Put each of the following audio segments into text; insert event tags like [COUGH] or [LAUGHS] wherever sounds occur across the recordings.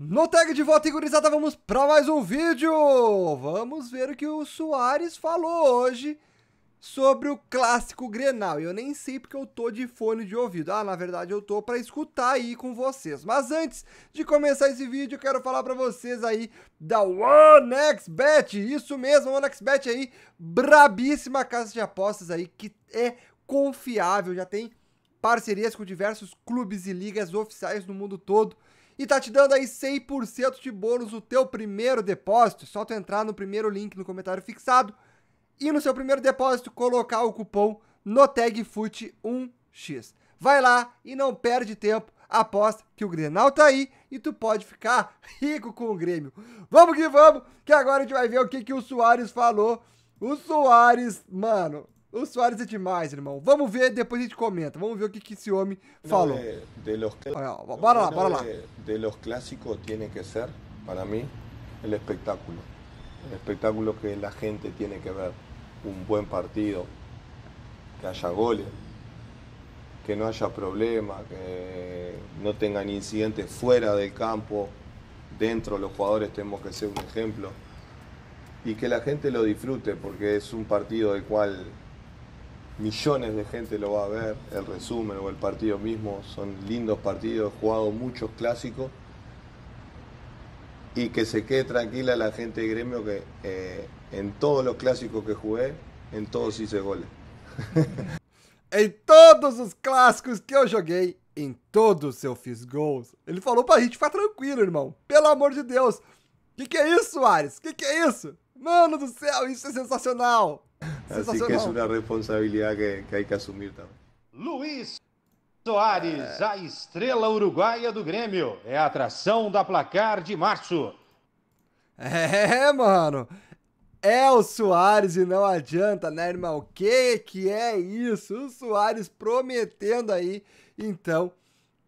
No tag de volta, gurizada, vamos para mais um vídeo! Vamos ver o que o Soares falou hoje sobre o clássico Grenal. Eu nem sei porque eu tô de fone de ouvido. Ah, na verdade eu tô para escutar aí com vocês. Mas antes de começar esse vídeo, eu quero falar para vocês aí da OneXBet. Isso mesmo, OneXBet aí, brabíssima casa de apostas aí que é confiável, já tem parcerias com diversos clubes e ligas oficiais no mundo todo e tá te dando aí 100% de bônus no teu primeiro depósito. Só tu entrar no primeiro link no comentário fixado e no seu primeiro depósito colocar o cupom NOTEGFUT1x. Vai lá e não perde tempo, aposta que o Grenal tá aí e tu pode ficar [LAUGHS] rico com o Grêmio. Vamos que vamos, que agora a gente vai ver o que, que o Soares falou. O Soares, mano, o Soares é demais, irmão. Vamos ver, depois a gente comenta. Vamos ver o que, que esse homem falou. De, de los, bora lá, bora lá. De, de, los clásicos tiene que ser, para mí, el espectáculo. El espectáculo que la gente tiene que ver. Un buen partido, que haya goles, que no haya problema, que no tengan incidentes fuera del campo. Dentro los jugadores tenemos que ser un ejemplo. Y que la gente lo disfrute, porque es un partido del cual millones de gente lo va a ver, el resumen o el partido mismo, son lindos partidos, he jugado muchos clásicos y que se quede tranquila la gente de gremio que eh, en todos los clásicos que jugué, en todos hice goles. [LAUGHS] em todos os clássicos que eu joguei, em todos eu fiz gols. Ele falou pra gente ficar tranquilo, irmão. Pelo amor de Deus. Que que é isso, Ares? Que que é isso? Mano do céu, isso é sensacional. Así que es una responsabilidad que, que hay que asumir também. Luiz Soares, a estrela uruguaia do Grêmio, é a atração da placar de março. É, mano. É o Soares e não adianta, né, irmão? O que que é isso? O Soares prometendo aí, então,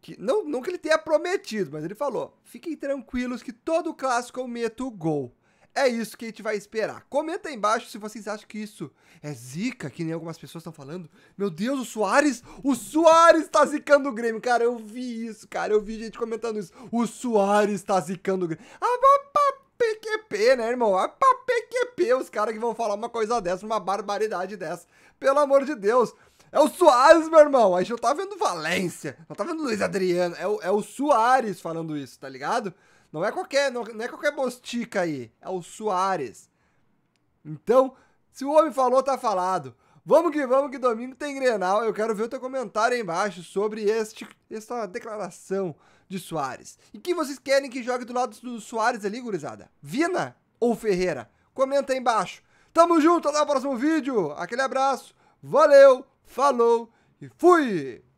que não, não que ele tenha prometido, mas ele falou: fiquem tranquilos que todo clássico eu meto o gol. É isso que a gente vai esperar. Comenta aí embaixo se vocês acham que isso é zica, que nem algumas pessoas estão falando. Meu Deus, o Soares, o Soares tá zicando o Grêmio. Cara, eu vi isso, cara. Eu vi gente comentando isso. O Soares tá zicando o Grêmio. Ah, pra PQP, né, irmão? Ah, pra PQP, os caras que vão falar uma coisa dessa, uma barbaridade dessa. Pelo amor de Deus. É o Soares, meu irmão. A gente não tá vendo Valência, não tá vendo Luiz Adriano. É o, é o Soares falando isso, tá ligado? Não é qualquer, não, não é qualquer bostica aí, é o Soares. Então, se o homem falou, tá falado. Vamos que vamos, que domingo tem Grenal. Eu quero ver o teu comentário aí embaixo sobre este, esta declaração de Soares. E quem vocês querem que jogue do lado do Soares ali, gurizada? Vina ou Ferreira? Comenta aí embaixo. Tamo junto, até o próximo vídeo. Aquele abraço, valeu, falou e fui!